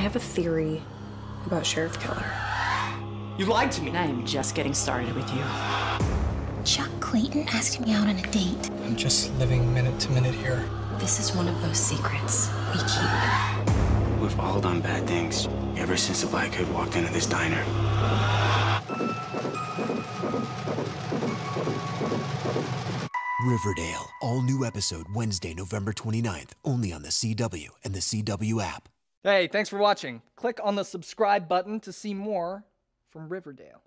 have a theory about Sheriff Keller. You lied to me. I am just getting started with you. Chuck Clayton asked me out on a date. I'm just living minute to minute here. This is one of those secrets we keep. We've all done bad things ever since the black Hood walked into this diner. Riverdale, all new episode Wednesday, November 29th, only on the CW and the CW app. Hey, thanks for watching. Click on the subscribe button to see more from Riverdale.